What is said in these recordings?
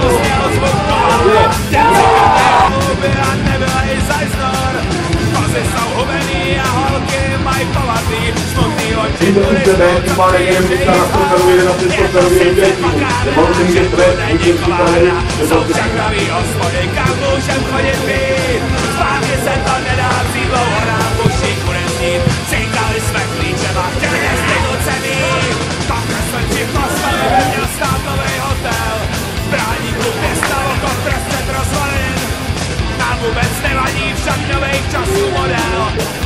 Kovárnu a kovárny. Huby a nebyla. Kozy jsou hubený a holky mají povatý. Smutný oči Industrie tebe, mále jen místa na stoperově, na stoperově dětí. Nemohu si mít stres, můžu si tady, nebo Jsou nový hospody, kam můžem chodit být. Zpátky nových časů model.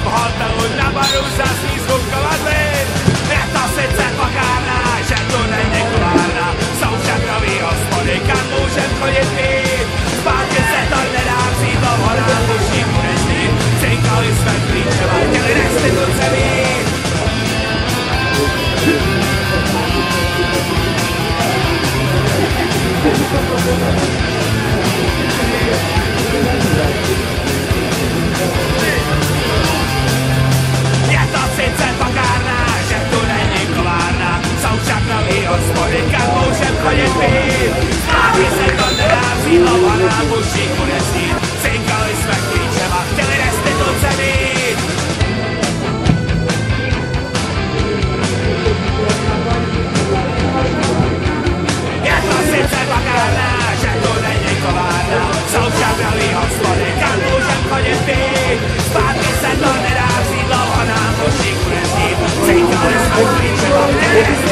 V hotelu na baru zazní zvuk kovadlin. Je to sice pokárna, že tu není kovárna. Jsou však nový hospody, kam můžem chodit pít. Zpátky se to nedá dlouho nám uší bude znít. Cinkali jsme klíčem a chtěli restituce mít. Je Thank you.